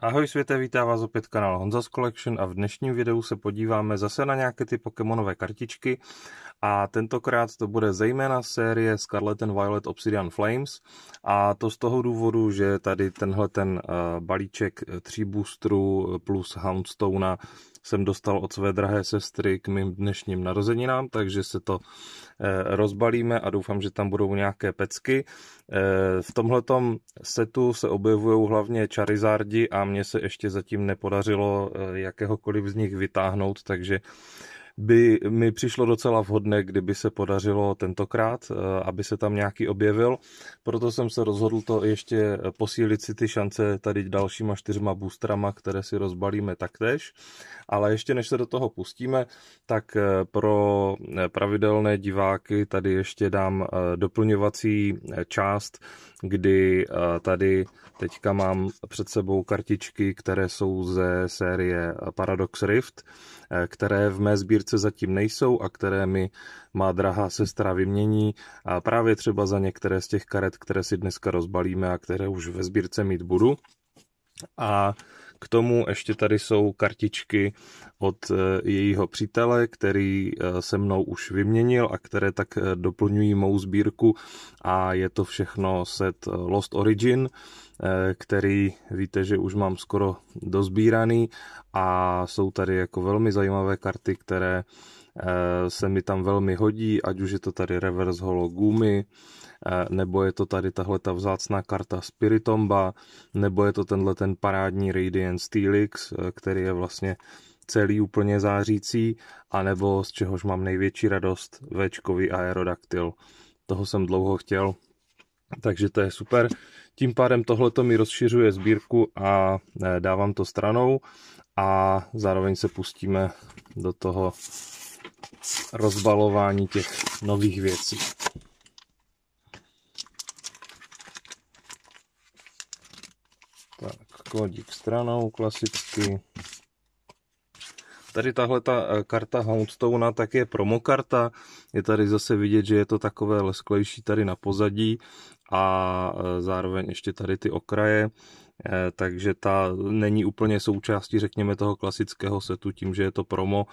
Ahoj světe, vítá vás opět kanál Honza's Collection a v dnešním videu se podíváme zase na nějaké ty Pokémonové kartičky a tentokrát to bude zejména série Scarlet and Violet Obsidian Flames a to z toho důvodu, že tady tenhle ten eh, balíček tří boosterů plus Houndstona jsem dostal od své drahé sestry k mým dnešním narozeninám, takže se to eh, rozbalíme a doufám, že tam budou nějaké pecky. Eh, v tomhletom setu se objevují hlavně Charizardi a mně se ještě zatím nepodařilo jakéhokoliv z nich vytáhnout, takže by mi přišlo docela vhodné, kdyby se podařilo tentokrát, eh, aby se tam nějaký objevil. Proto jsem se rozhodl to ještě posílit si ty šance tady dalšíma čtyřma boostrama, které si rozbalíme taktéž. Ale ještě než se do toho pustíme, tak eh, pro eh, pravidelné diváky tady ještě dám doplňovací část, kdy tady teďka mám před sebou kartičky, které jsou ze série Paradox Rift, které v mé sbírce sbírce zatím nejsou a které mi má drahá sestra vymění a právě třeba za některé z těch karet, které si dneska rozbalíme a které už ve sbírce mít budu. A k tomu ještě tady jsou kartičky od eh, jejího přítele, který eh, se mnou už vyměnil a které tak eh, doplňují mou sbírku. A je to všechno set Lost Origin, který víte, že už mám skoro dozbíraný. A jsou tady jako velmi zajímavé karty, které se mi tam velmi hodí, ať už je to tady Reverse Holo Gumi, nebo je to tady tahle ta vzácná karta Spiritomba, nebo je to tenhle ten parádní Radiant Steelix, který je vlastně celý úplně zářící, anebo z čehož mám největší radost, Včkový Aerodactyl. Toho jsem dlouho chtěl, takže to je super. Tím pádem tohle mi rozšiřuje sbírku a dávám to stranou a zároveň se pustíme do toho rozbalování těch nových věcí. Tak, kódík stranou klasicky. Tady tahle ta eh, karta Houndstone tak je promokarta. Je tady zase vidět, že je to takové lesklejší tady na pozadí a eh, zároveň ještě tady ty okraje. Eh, takže ta není úplně součástí, řekněme, toho klasického setu tím, že je to promo,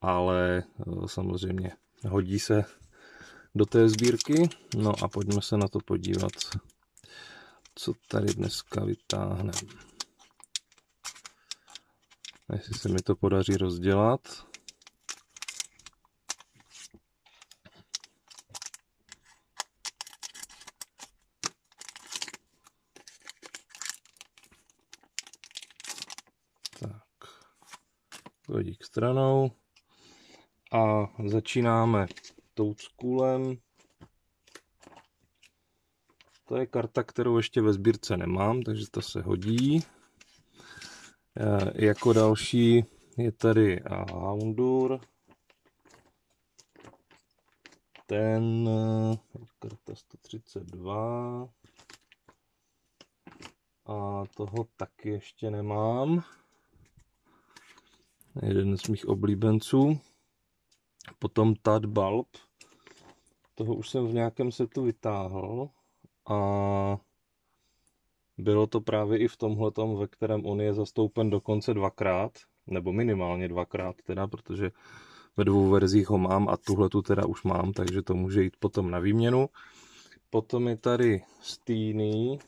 ale samozřejmě hodí se do té sbírky. No a pojďme se na to podívat, co tady dneska vytáhneme jestli se mi to podaří rozdělat. Vodík stranou a začínáme toučkůlem. To je karta, kterou ještě ve sbírce nemám, takže to se hodí. Eh, jako další je tady Houndur. Ten eh, karta 132. A toho taky ještě nemám. Jeden z mých oblíbenců. Potom Tad Bulb. Toho už jsem v nějakém setu vytáhl. A bylo to právě i v tomhle, ve kterém on je zastoupen dokonce dvakrát, nebo minimálně dvakrát teda, protože ve dvou verzích ho mám a tuhle tu teda už mám, takže to může jít potom na výměnu. Potom je tady Steeny,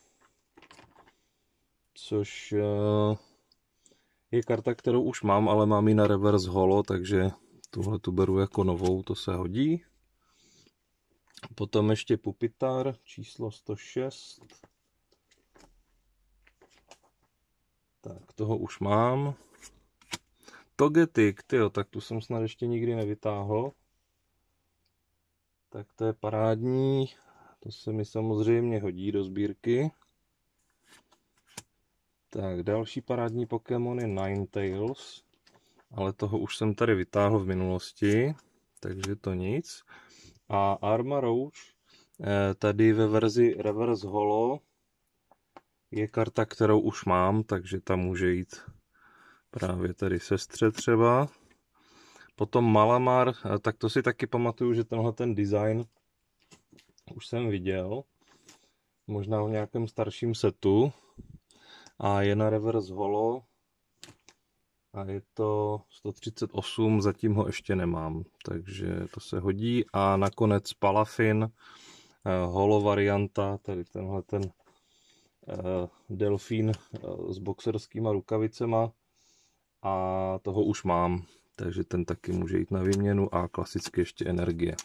což eh, je karta, kterou už mám, ale mám ji na reverse holo, takže tuhle tu beru jako novou, to se hodí. Potom ještě Pupitar číslo 106. Tak, toho už mám. Togetic, tyjo, tak tu jsem snad ještě nikdy nevytáhl. Tak to je parádní. To se mi samozřejmě hodí do sbírky. Tak, další parádní Pokémon je Ninetales. Ale toho už jsem tady vytáhl v minulosti, takže to nic. A Arma Rouge, eh, tady ve verzi Reverse Holo, je karta, kterou už mám, takže tam může jít právě tady sestře třeba. Potom Malamar, tak to si taky pamatuju, že tenhle ten design už jsem viděl. Možná v nějakém starším setu. A je na reverse holo. A je to 138, zatím ho ještě nemám, takže to se hodí. A nakonec Palafin, eh, holo varianta, tady tenhle ten eh, delfín eh, s boxerskýma rukavicema. A toho už mám, takže ten taky může jít na výměnu a klasicky ještě energie.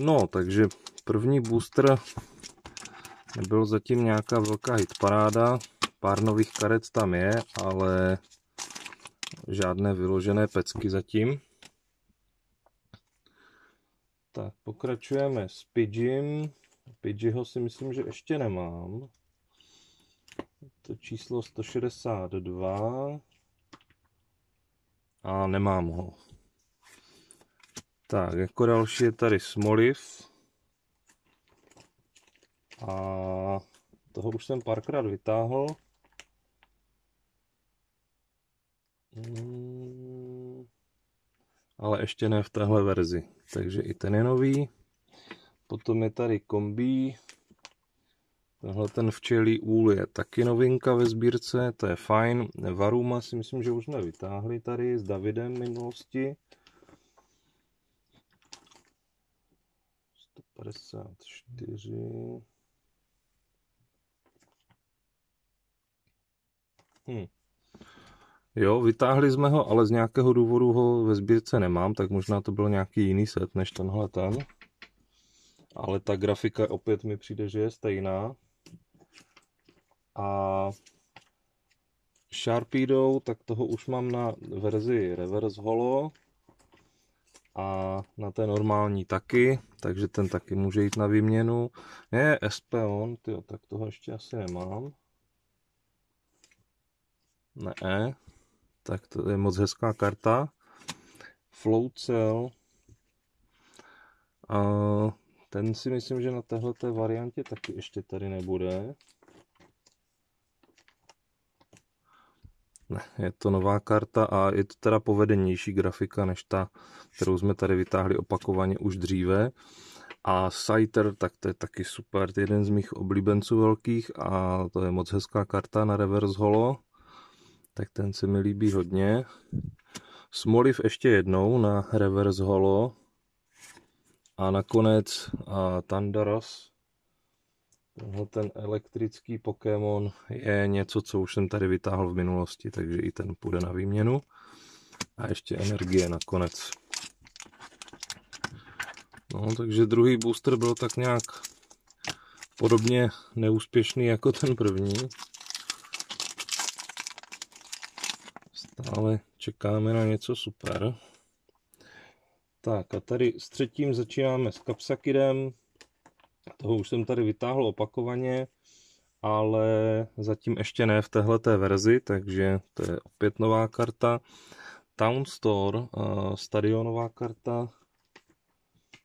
No, takže první booster nebyl zatím nějaká velká hitparáda, pár nových karet tam je, ale žádné vyložené pecky zatím. Tak pokračujeme s Pidgeym. Pidgeyho si myslím, že ještě nemám. To číslo 162. A nemám ho. Tak, jako další je tady Smoliv. A toho už jsem párkrát vytáhl. Hmm. Ale ještě ne v téhle verzi. Takže i ten je nový. Potom je tady kombí. Tenhle ten včelí úl je taky novinka ve sbírce, to je fajn. Varuma si myslím, že už jsme vytáhli tady s Davidem v minulosti. 154. Hm. Jo, vytáhli jsme ho, ale z nějakého důvodu ho ve sbírce nemám, tak možná to byl nějaký jiný set než tenhle ten. Ale ta grafika opět mi přijde, že je stejná. A Sharpeedou, tak toho už mám na verzi Reverse Holo a na té normální taky, takže ten taky může jít na výměnu. Je Espeon, tyjo, tak toho ještě asi nemám. Ne, tak to je moc hezká karta. Flow Cell. A ten si myslím, že na téhle variantě taky ještě tady nebude. Ne, je to nová karta a je to teda povedenější grafika než ta, kterou jsme tady vytáhli opakovaně už dříve. A Scyther, tak to je taky super, to je jeden z mých oblíbenců velkých a to je moc hezká karta na reverse holo tak ten se mi líbí hodně. Smoliv ještě jednou na reverse holo. A nakonec a Tandaros. Tenhle ten elektrický Pokémon je něco, co už jsem tady vytáhl v minulosti, takže i ten půjde na výměnu. A ještě energie nakonec. No, takže druhý booster byl tak nějak podobně neúspěšný jako ten první. Ale čekáme na něco super. Tak a tady s třetím začínáme s Kapsakidem. Toho už jsem tady vytáhl opakovaně, ale zatím ještě ne v téhleté verzi, takže to je opět nová karta. Town Store, uh, stadionová karta.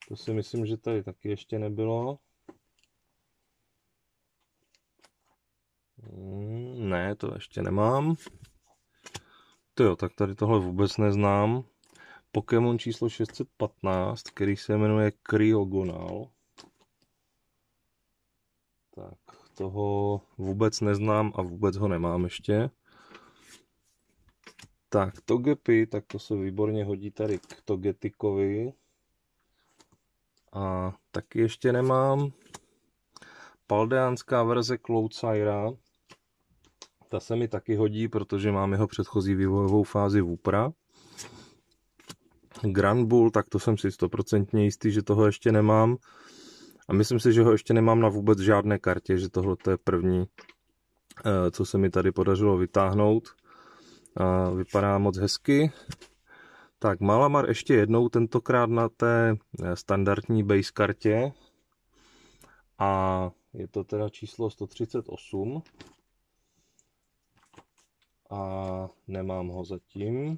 To si myslím, že tady taky ještě nebylo. Hmm, ne, to ještě nemám. Jo, tak tady tohle vůbec neznám. Pokémon číslo 615, který se jmenuje Cryogonal. Tak, toho vůbec neznám a vůbec ho nemám ještě. Tak, Togepi, tak to se výborně hodí tady k Togetikovi. A taky ještě nemám. Paldeánská verze Cloudsyra, ta se mi taky hodí, protože mám jeho předchozí vývojovou fázi Vupra. Grand Bull, tak to jsem si stoprocentně jistý, že toho ještě nemám. A myslím si, že ho ještě nemám na vůbec žádné kartě, že tohle je první, eh, co se mi tady podařilo vytáhnout. Vypadá moc hezky. Tak, Malamar ještě jednou, tentokrát na té eh, standardní base kartě. A je to teda číslo 138 a nemám ho zatím.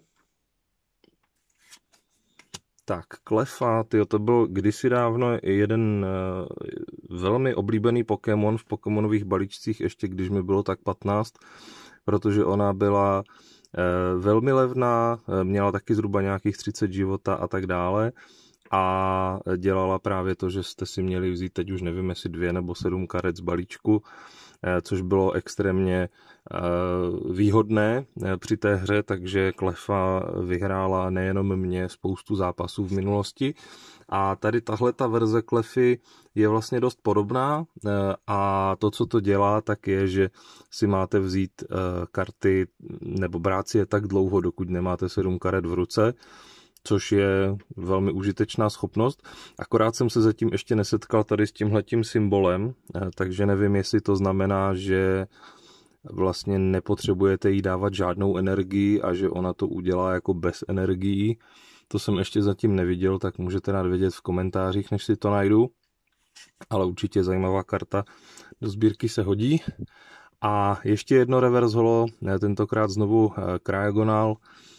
Tak, Klefa, tyjo, to byl kdysi dávno jeden uh, velmi oblíbený Pokémon v Pokémonových balíčcích, ještě když mi bylo tak 15, protože ona byla uh, velmi levná, uh, měla taky zhruba nějakých 30 života a tak dále a dělala právě to, že jste si měli vzít teď už nevím, jestli dvě nebo sedm karet z balíčku což bylo extrémně výhodné při té hře, takže Klefa vyhrála nejenom mě spoustu zápasů v minulosti. A tady tahle ta verze Klefy je vlastně dost podobná a to, co to dělá, tak je, že si máte vzít karty nebo brát si je tak dlouho, dokud nemáte sedm karet v ruce, což je velmi užitečná schopnost. Akorát jsem se zatím ještě nesetkal tady s tímhletím symbolem, eh, takže nevím, jestli to znamená, že vlastně nepotřebujete jí dávat žádnou energii a že ona to udělá jako bez energií. To jsem ještě zatím neviděl, tak můžete rád vědět v komentářích, než si to najdu. Ale určitě zajímavá karta do sbírky se hodí. A ještě jedno reverse holo, tentokrát znovu eh, Cryogonal, eh,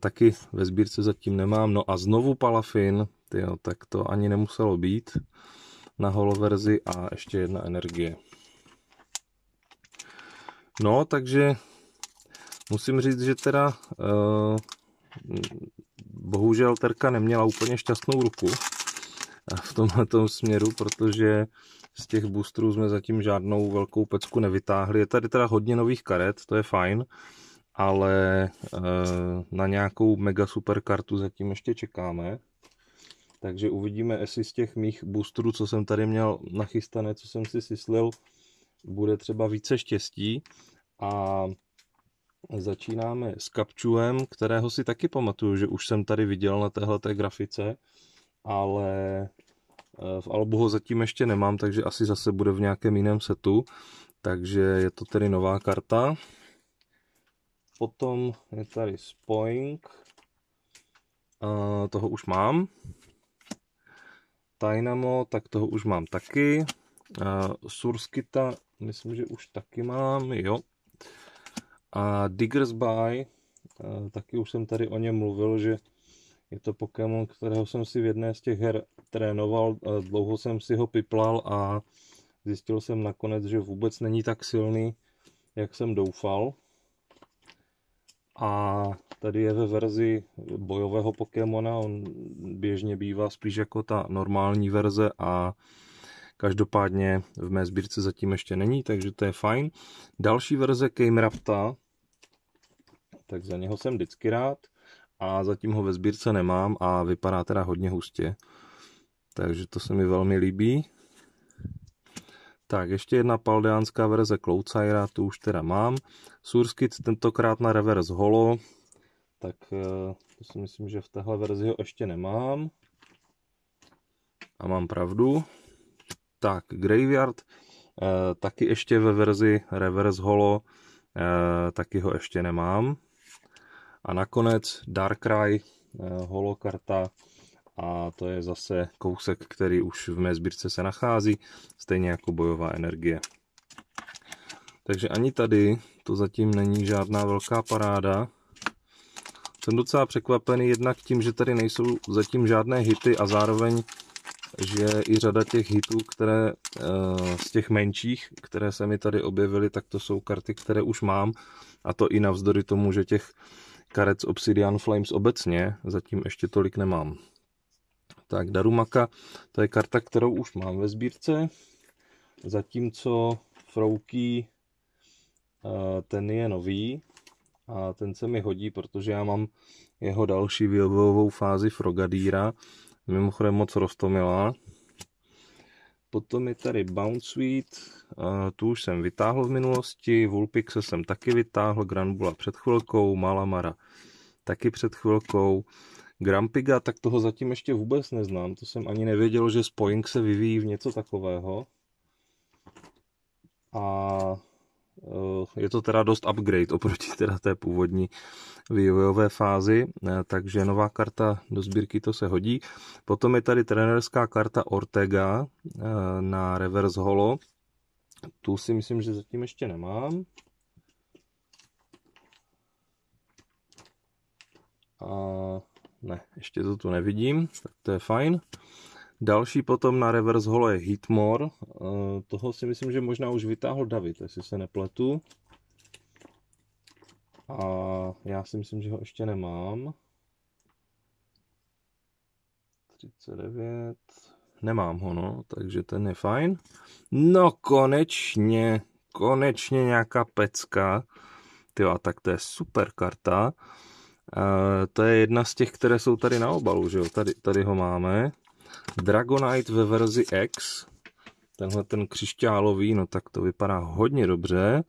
taky ve sbírce zatím nemám. No a znovu Palafin, tyjo, tak to ani nemuselo být na holo verzi a ještě jedna energie. No, takže musím říct, že teda uh, bohužel Terka neměla úplně šťastnou ruku v tomhle směru, protože z těch boostrů jsme zatím žádnou velkou pecku nevytáhli. Je tady teda hodně nových karet, to je fajn, ale eh, na nějakou mega super kartu zatím ještě čekáme. Takže uvidíme, jestli z těch mých boostrů, co jsem tady měl nachystané, co jsem si syslil, bude třeba více štěstí. A začínáme s Kapčuem, kterého si taky pamatuju, že už jsem tady viděl na téhle grafice, ale Eh, v albu ho zatím ještě nemám, takže asi zase bude v nějakém jiném setu. Takže je to tedy nová karta. Potom je tady Spoink. Uh, toho už mám. Dynamo, tak toho už mám taky. Uh, Surskita, myslím, že už taky mám, jo. A Diggers By, uh, taky už jsem tady o něm mluvil, že je to Pokémon, kterého jsem si v jedné z těch her trénoval, dlouho jsem si ho piplal a zjistil jsem nakonec, že vůbec není tak silný, jak jsem doufal. A tady je ve verzi bojového Pokémona, on běžně bývá spíš jako ta normální verze a každopádně v mé sbírce zatím ještě není, takže to je fajn. Další verze Camerapta, tak za něho jsem vždycky rád a zatím ho ve sbírce nemám a vypadá teda hodně hustě. Takže to se mi velmi líbí. Tak, ještě jedna paldeánská verze Cloudsaira, tu už teda mám. Surskit tentokrát na reverse holo, tak eh, to si myslím, že v téhle verzi ho ještě nemám. A mám pravdu. Tak, Graveyard, eh, taky ještě ve verzi reverse holo, eh, taky ho ještě nemám. A nakonec Darkrai, holokarta, a to je zase kousek, který už v mé sbírce se nachází, stejně jako bojová energie. Takže ani tady to zatím není žádná velká paráda. Jsem docela překvapený jednak tím, že tady nejsou zatím žádné hity a zároveň, že i řada těch hitů, které eh, z těch menších, které se mi tady objevily, tak to jsou karty, které už mám a to i navzdory tomu, že těch karet z Obsidian Flames obecně zatím ještě tolik nemám. Tak Darumaka, to je karta, kterou už mám ve sbírce, zatímco Frouky, eh, ten je nový a ten se mi hodí, protože já mám jeho další vývojovou fázi Frogadíra, mimochodem moc rostomilá. Potom je tady Bounce Sweet, eh, tu už jsem vytáhl v minulosti, Vulpixe jsem taky vytáhl, Granbula před chvilkou, Malamara taky před chvilkou. Grampiga, tak toho zatím ještě vůbec neznám, to jsem ani nevěděl, že Spoing se vyvíjí v něco takového. A eh, je to teda dost upgrade oproti teda té původní vývojové fázi, eh, takže nová karta do sbírky to se hodí. Potom je tady trenerská karta Ortega eh, na reverse holo. Tu si myslím, že zatím ještě nemám. A ne, ještě to tu nevidím, tak to je fajn. Další potom na reverse hole je Hitmore. Eh, toho si myslím, že možná už vytáhl David, jestli se nepletu. A já si myslím, že ho ještě nemám. 39. Nemám ho, no, takže ten je fajn. No konečně, konečně nějaká pecka. Tyjo, tak to je super karta. To je jedna z těch, které jsou tady na obalu, že jo? Tady, tady ho máme. Dragonite ve verzi X. Tenhle ten křišťálový, no tak to vypadá hodně dobře.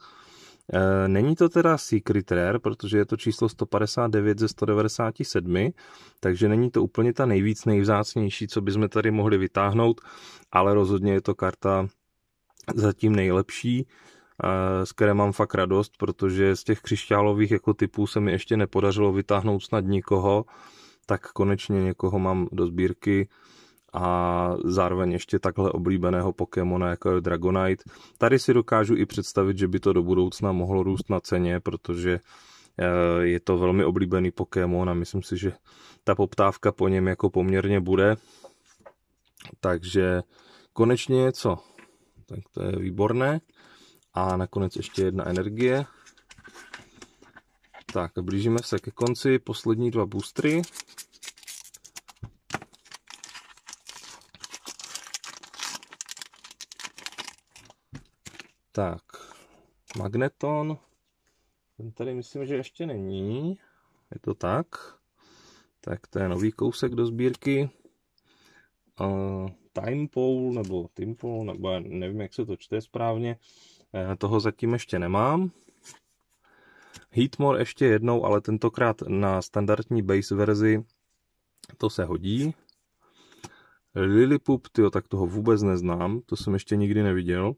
Uh, není to teda Secret Rare, protože je to číslo 159 ze 197, takže není to úplně ta nejvíc nejvzácnější, co bychom tady mohli vytáhnout, ale rozhodně je to karta zatím nejlepší z které mám fakt radost, protože z těch křišťálových jako typů se mi ještě nepodařilo vytáhnout snad nikoho, tak konečně někoho mám do sbírky a zároveň ještě takhle oblíbeného Pokémona jako je Dragonite. Tady si dokážu i představit, že by to do budoucna mohlo růst na ceně, protože eh, je to velmi oblíbený Pokémon a myslím si, že ta poptávka po něm jako poměrně bude. Takže konečně něco. Tak to je výborné. A nakonec ještě jedna energie. Tak, blížíme se ke konci. Poslední dva boostry. Tak, magneton. Ten tady myslím, že ještě není. Je to tak. Tak to je nový kousek do sbírky. Uh, time pole, nebo Timpole, nebo nevím, jak se to čte správně. Eh, toho zatím ještě nemám. Heatmore ještě jednou, ale tentokrát na standardní base verzi to se hodí. Lilipup, tyjo, tak toho vůbec neznám, to jsem ještě nikdy neviděl.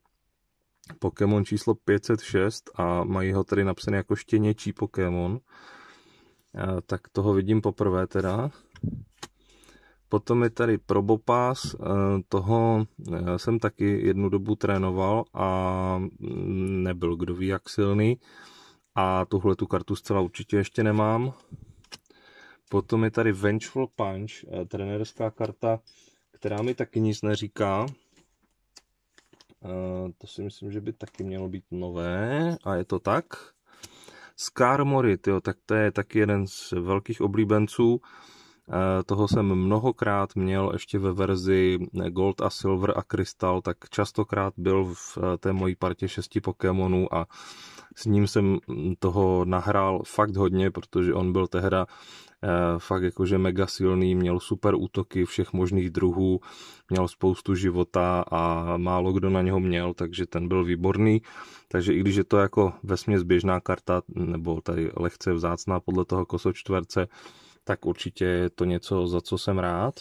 Pokémon číslo 506 a mají ho tady napsaný jako štěněčí Pokémon. Eh, tak toho vidím poprvé teda. Potom je tady Probopás, eh, toho eh, jsem taky jednu dobu trénoval a mm, nebyl kdo ví jak silný. A tuhle tu kartu zcela určitě ještě nemám. Potom je tady Vengeful Punch, eh, trenérská karta, která mi taky nic neříká. To si myslím, že by taky mělo být nové a je to tak. Skarmory, tyjo, tak to je taky jeden z velkých oblíbenců. Toho jsem mnohokrát měl ještě ve verzi Gold a Silver a Crystal, tak častokrát byl v eh, té mojí partě šesti Pokémonů a s ním jsem toho nahrál fakt hodně, protože on byl tehda eh, fakt jakože mega silný, měl super útoky všech možných druhů, měl spoustu života a málo kdo na něho měl, takže ten byl výborný. Takže i když je to jako vesměs běžná karta, nebo tady lehce vzácná podle toho kosočtverce, tak určitě je to něco, za co jsem rád.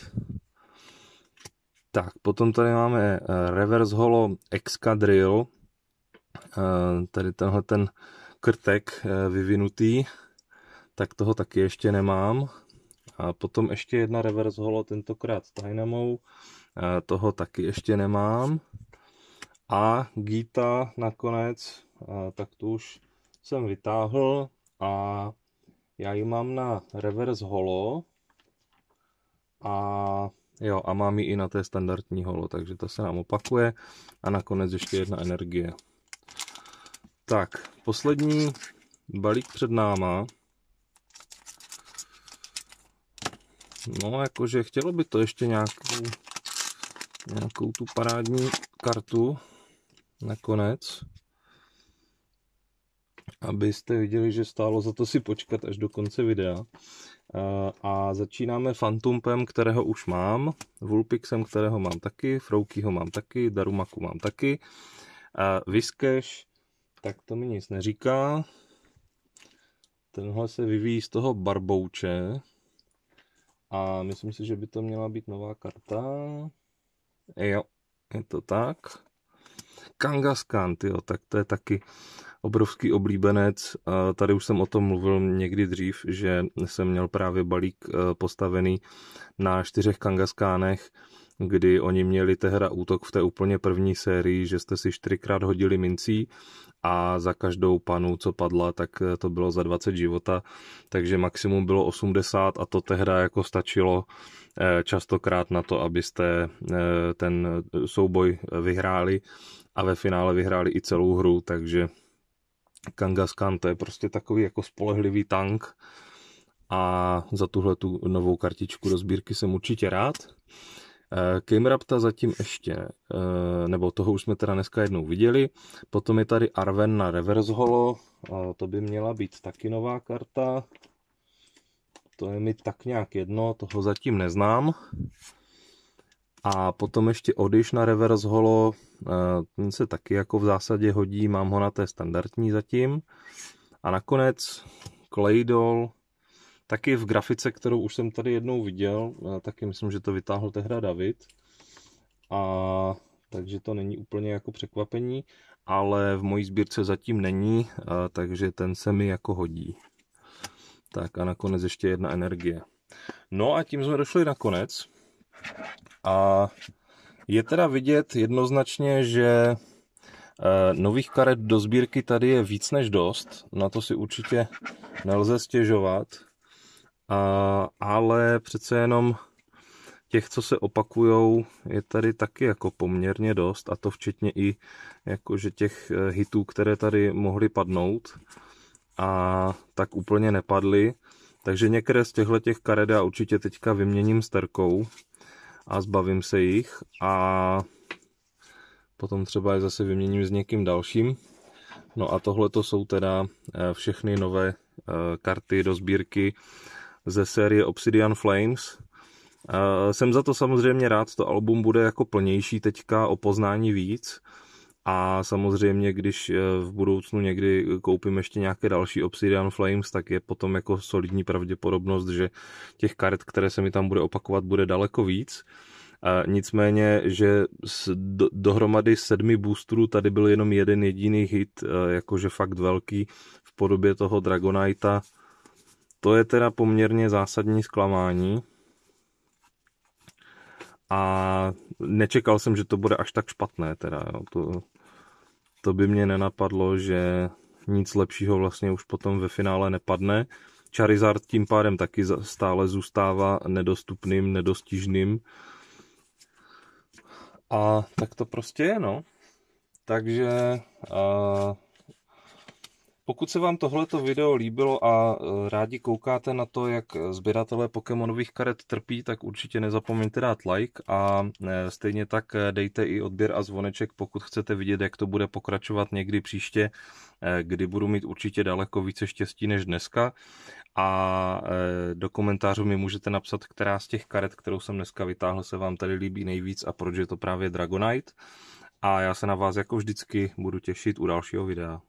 Tak, potom tady máme eh, Reverse Holo Excadrill, eh, tady tenhle ten krtek eh, vyvinutý, tak toho taky ještě nemám. A potom ještě jedna Reverse Holo, tentokrát s Dynamou, toho taky ještě nemám. A Gita nakonec, tak tu už jsem vytáhl a já ji mám na reverse holo a jo, a mám ji i na té standardní holo, takže to se nám opakuje a nakonec ještě jedna energie. Tak, poslední balík před náma. No, jakože chtělo by to ještě nějakou, nějakou tu parádní kartu nakonec abyste viděli, že stálo za to si počkat až do konce videa. A začínáme Phantompem, kterého už mám, Vulpixem, kterého mám taky, Froukyho mám taky, Darumaku mám taky. A Viskeš, tak to mi nic neříká. Tenhle se vyvíjí z toho barbouče. A myslím si, že by to měla být nová karta. Jo, je to tak. Kangaskhan, tyjo, tak to je taky obrovský oblíbenec. Tady už jsem o tom mluvil někdy dřív, že jsem měl právě balík e, postavený na čtyřech kangaskánech, kdy oni měli tehda útok v té úplně první sérii, že jste si čtyřikrát hodili mincí a za každou panu, co padla, tak e, to bylo za 20 života, takže maximum bylo 80 a to tehda jako stačilo e, častokrát na to, abyste ten souboj vyhráli a ve finále vyhráli i celou hru, takže Kangaskhan to je prostě takový jako spolehlivý tank a za tuhle tu novou kartičku do sbírky jsem určitě rád. Camerapta zatím ještě, nebo toho už jsme teda dneska jednou viděli. Potom je tady Arven na Reverse Holo, to by měla být taky nová karta. To je mi tak nějak jedno, toho zatím neznám. A potom ještě Odish na reverse holo, eh, ten se taky jako v zásadě hodí, mám ho na té standardní zatím. A nakonec Claydol, taky v grafice, kterou už jsem tady jednou viděl, taky myslím, že to vytáhl tehda David. A takže to není úplně jako překvapení, ale v mojí sbírce zatím není, takže ten se mi jako hodí. Tak a nakonec ještě jedna energie. No a tím jsme došli na konec. A je teda vidět jednoznačně, že eh, nových karet do sbírky tady je víc než dost. Na to si určitě nelze stěžovat. A, ale přece jenom těch, co se opakujou, je tady taky jako poměrně dost a to včetně i jakože těch eh, hitů, které tady mohly padnout a tak úplně nepadly. Takže některé z těchto těch karet já určitě teďka vyměním s terkou a zbavím se jich a potom třeba je zase vyměním s někým dalším. No a tohle to jsou teda eh, všechny nové eh, karty do sbírky ze série Obsidian Flames. Eh, jsem za to samozřejmě rád, to album bude jako plnější teďka o poznání víc, a samozřejmě, když eh, v budoucnu někdy koupím ještě nějaké další Obsidian Flames, tak je potom jako solidní pravděpodobnost, že těch karet, které se mi tam bude opakovat, bude daleko víc. Nicméně, že do, dohromady sedmi boosterů tady byl jenom jeden jediný hit, eh, jakože fakt velký v podobě toho Dragonita. To je teda poměrně zásadní zklamání. A nečekal jsem, že to bude až tak špatné. Teda, jo. To, to by mě nenapadlo, že nic lepšího vlastně už potom ve finále nepadne. Charizard tím pádem taky stále zůstává nedostupným, nedostižným. A tak to prostě je, no. Takže uh, pokud se vám tohleto video líbilo a e, rádi koukáte na to, jak sběratelé Pokémonových karet trpí, tak určitě nezapomeňte dát like a e, stejně tak e, dejte i odběr a zvoneček, pokud chcete vidět, jak to bude pokračovat někdy příště, kdy budu mít určitě daleko více štěstí než dneska. A do komentářů mi můžete napsat, která z těch karet, kterou jsem dneska vytáhl, se vám tady líbí nejvíc a proč je to právě Dragonite. A já se na vás jako vždycky budu těšit u dalšího videa.